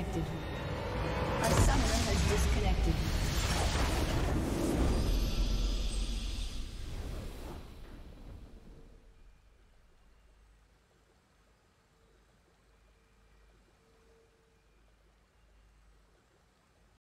connected.